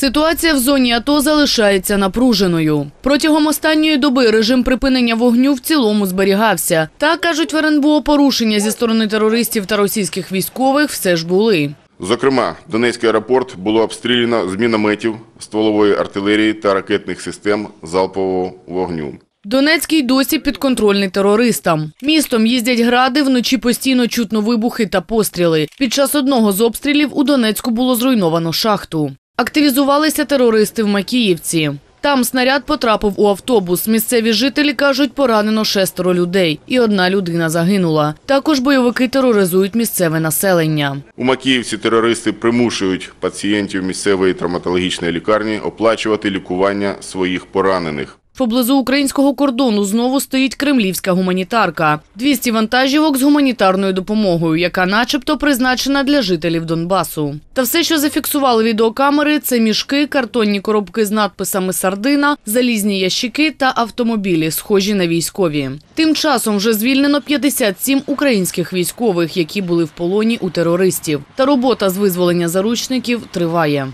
Ситуація в зоні АТО залишається напруженою. Протягом останньої доби режим припинення вогню в цілому зберігався. Та, кажуть в РНБО, порушення зі сторони терористів та російських військових все ж були. Зокрема, Донецький аеропорт було обстріляно з мінометів, стволової артилерії та ракетних систем залпового вогню. Донецький досі підконтрольний терористам. Містом їздять гради, вночі постійно чутно вибухи та постріли. Під час одного з обстрілів у Донецьку було зруйновано шахту. Активізувалися терористи в Макіївці. Там снаряд потрапив у автобус. Місцеві жителі кажуть, поранено шестеро людей, і одна людина загинула. Також бойовики тероризують місцеве населення. У Макіївці терористи примушують пацієнтів місцевої травматологічної лікарні оплачувати лікування своїх поранених. Поблизу українського кордону знову стоїть кремлівська гуманітарка. 200 вантажівок з гуманітарною допомогою, яка начебто призначена для жителів Донбасу. Та все, що зафіксували відеокамери, це мішки, картонні коробки з надписами «Сардина», залізні ящики та автомобілі, схожі на військові. Тим часом вже звільнено 57 українських військових, які були в полоні у терористів. Та робота з визволення заручників триває.